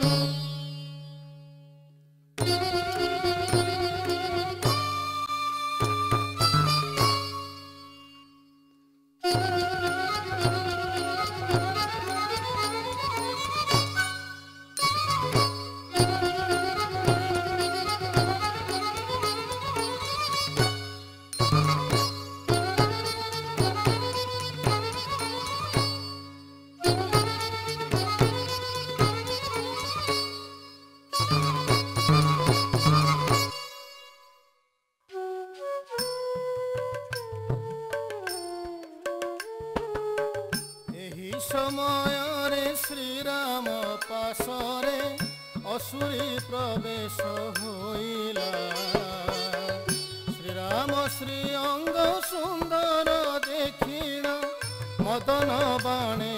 Mm-hmm. Samoyare, Sri Ramo Pasore, Osuri Prabhesow, Sri Ramo Sriongo, Sundoro de Kino, Modonovany.